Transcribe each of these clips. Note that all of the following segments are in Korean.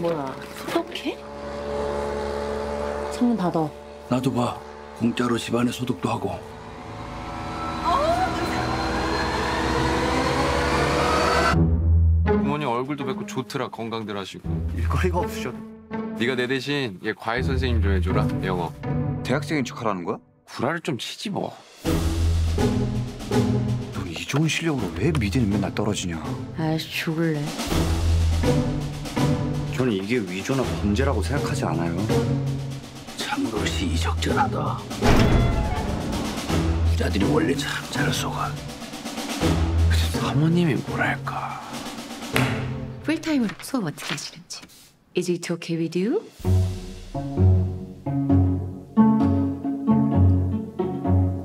뭐야, 소독해? 창문 닫아. 나도 봐. 공짜로 집안에 소독도 하고. 부모님 얼굴도 뵙고 좋더라 건강들 하시고 일거리가 없으셔도 네가 내 대신 얘 과외 선생님 좀 해줘라 영어 대학생인 척하라는 거야? 구라를 좀 치지 뭐 넌이 좋은 실력으로 왜 미대는 맨날 떨어지냐? 아이씨, 죽을래. 저는 이게 위조나 범죄라고 생각하지 않아요. 참으로 시의적절하다. 부자들이 원래 참 잘 속아. 사모님이 뭐랄까 풀타임으로 수업 어떻게 하시는지. Is it okay with you?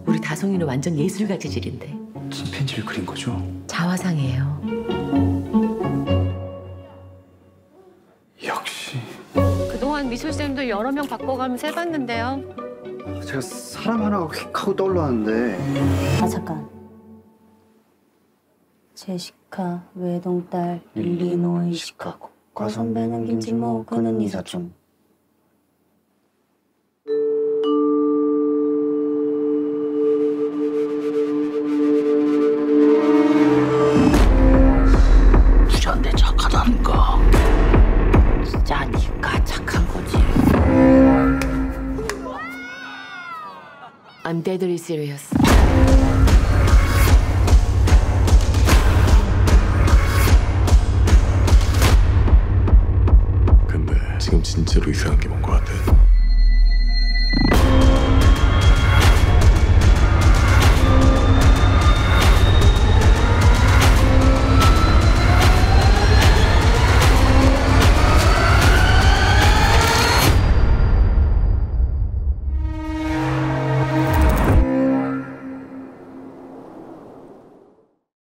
우리 다송이는 완전 예술가 재질인데 침팬지를 그린 거죠? 자화상이에요. 그동안 미술쌤도 여러 명 바꿔가면서 해봤는데요. 제가 사람 하나가 휙 하고 떠올랐는데. 아 잠깐. 제시카 외동딸 일리노이 시카고. 과선배는 김진모 그는 이사촌 I'm deadly serious. 근데 지금 진짜로 이상한 게 뭔 것 같아.